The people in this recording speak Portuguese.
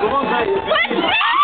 Vamos aí.